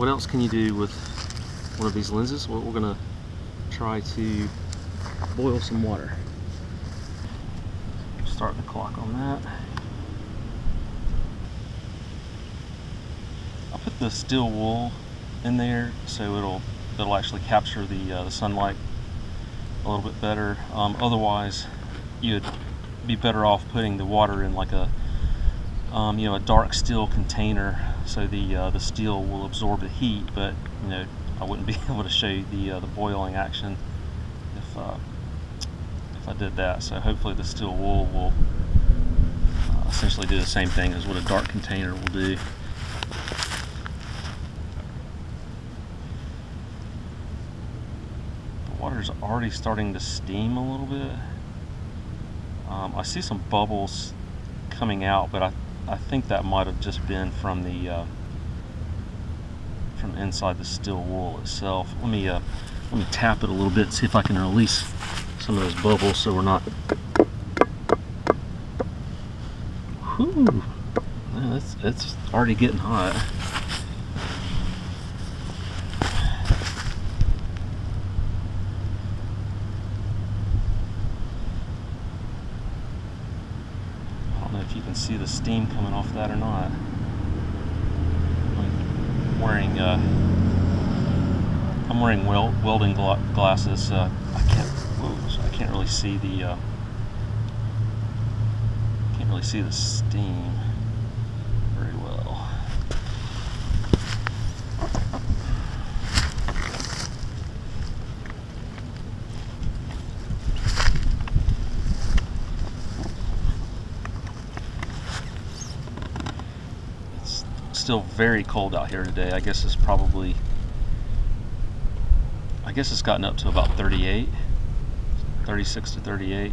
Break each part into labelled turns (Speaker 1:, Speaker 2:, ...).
Speaker 1: what else can you do with one of these lenses? Well, we're gonna try to boil some water. Start the clock on that. I'll put the steel wool in there so it'll it'll actually capture the uh, the sunlight a little bit better. Um, otherwise, you'd be better off putting the water in like a um, you know a dark steel container so the uh, the steel will absorb the heat. But you know I wouldn't be able to show you the uh, the boiling action if uh, if I did that. So hopefully the steel wool will uh, essentially do the same thing as what a dark container will do. The water's already starting to steam a little bit. Um, I see some bubbles coming out, but I, I think that might have just been from the uh, from inside the steel wool itself. Let me uh, let me tap it a little bit, see if I can release some of those bubbles so we're not. Whew, Man, it's it's already getting hot. I don't know if you can see the steam coming off that or not. I'm wearing uh, I'm wearing wel- welding gla- glasses. Uh, I can't whoa, so I can't really see the uh, can't really see the steam very well. It's still very cold out here today. I guess it's probably I guess it's gotten up to about 38, 36 to 38.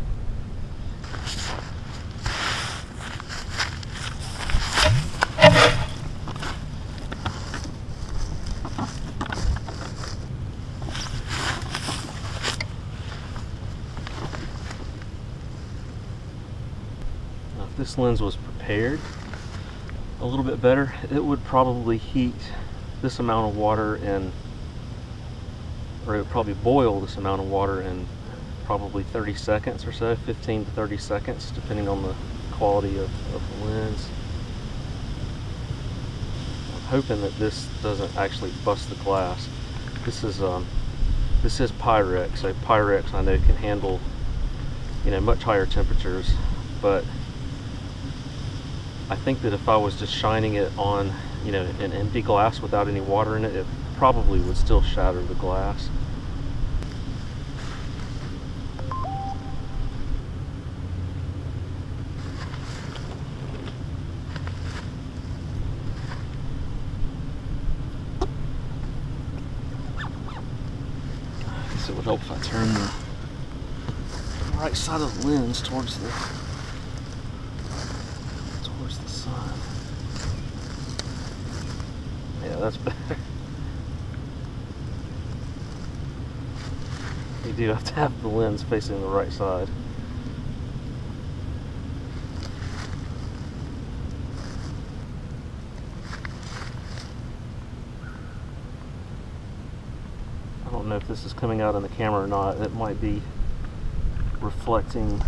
Speaker 1: Now, if this lens was prepared a little bit better, it would probably heat this amount of water in or it would probably boil this amount of water in probably 30 seconds or so, 15 to 30 seconds, depending on the quality of, of the lens. I'm hoping that this doesn't actually bust the glass. This is um, this is Pyrex, so Pyrex I know can handle you know much higher temperatures, but I think that if I was just shining it on you know an empty glass without any water in it, it probably would still shatter the glass. I guess it would help if I turn the right side of the lens towards the Yeah, that's better. You do have to have the lens facing the right side. I don't know if this is coming out on the camera or not. It might be reflecting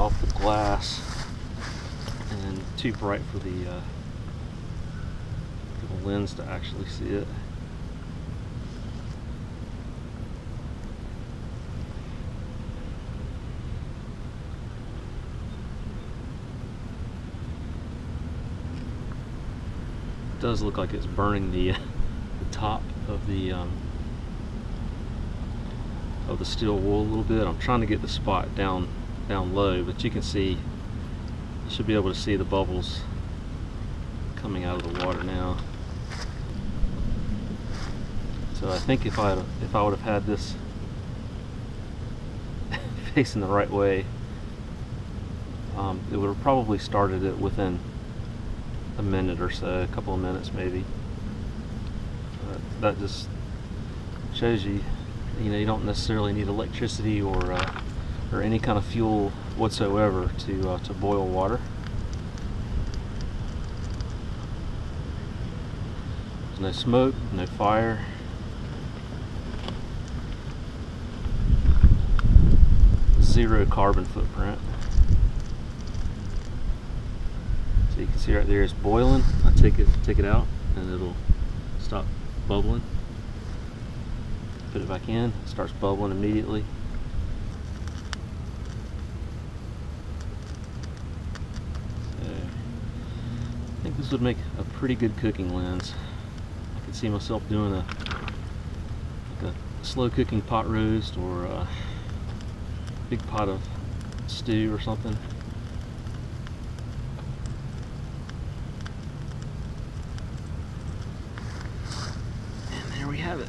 Speaker 1: off the glass and too bright for the, uh, the lens to actually see it. does look like it's burning the, the top of the um, of the steel wool a little bit. I'm trying to get the spot down down low, but you can see should be able to see the bubbles coming out of the water now. So I think if I if I would have had this facing the right way, um, it would have probably started it within a minute or so, a couple of minutes maybe. That just shows you, you know, you don't necessarily need electricity or uh, or any kind of fuel whatsoever to uh, to boil water. no smoke, no fire. Zero carbon footprint. So you can see right there it's boiling. I take it take it out and it'll stop bubbling. Put it back in, it starts bubbling immediately. So, I think this would make a pretty good cooking lens. I could see myself doing a like a slow cooking pot roast or a big pot of stew or something. And there we have it.